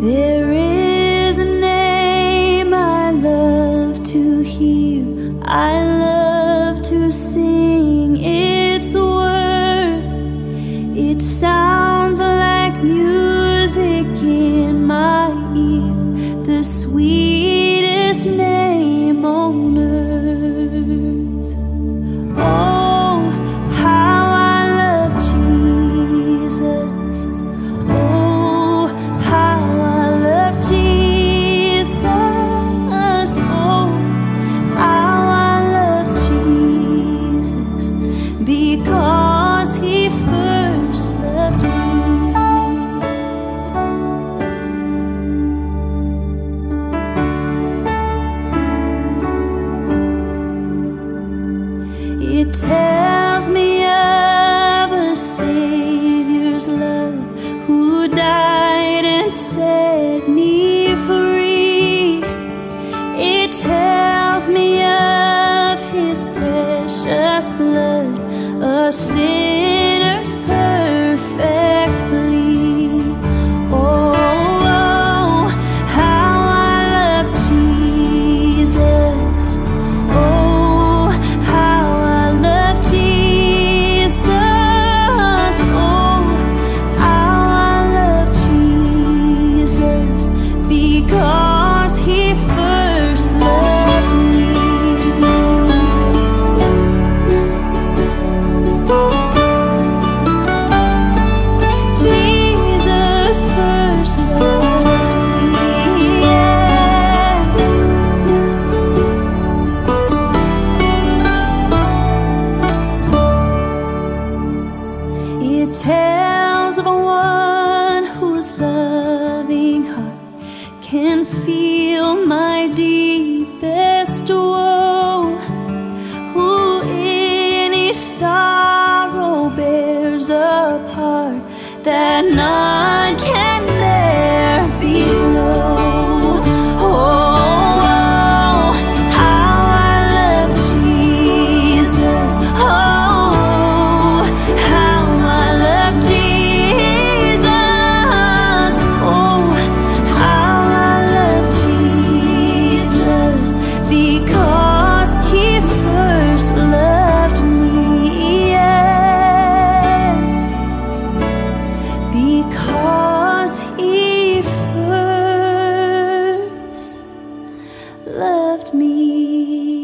There is a name I love to hear, I love to sing its worth. It sounds like music in my ear, the sweetest name on. because he first loved me. It tells me of a Savior's love who died and saved. Because that because he first loved me.